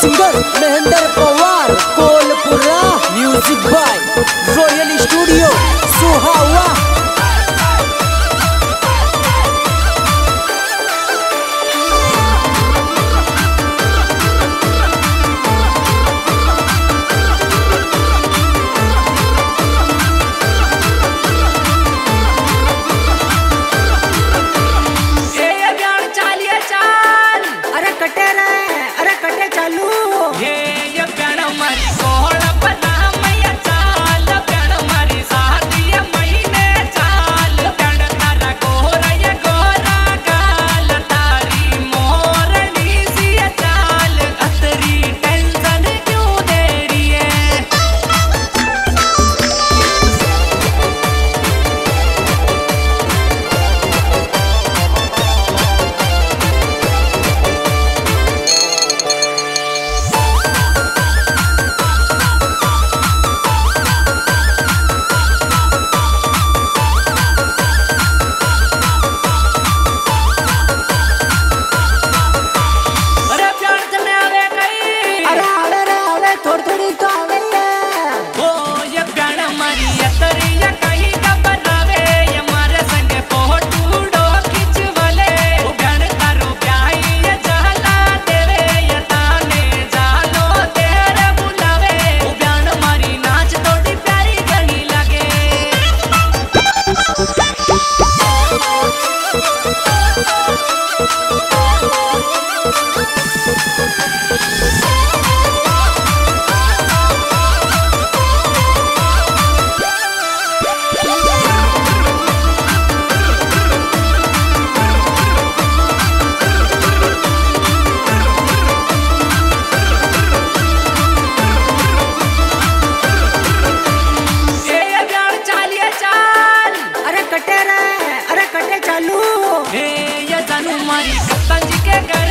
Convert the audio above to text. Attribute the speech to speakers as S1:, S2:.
S1: Singer Mahendra Pawar Kolpura music by royal studio सुहावा।
S2: हमारी पंज के गले